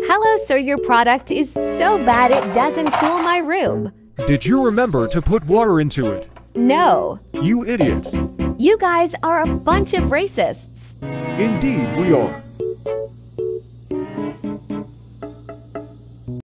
Hello, sir. Your product is so bad it doesn't cool my room. Did you remember to put water into it? No. You idiot. You guys are a bunch of racists. Indeed, we are.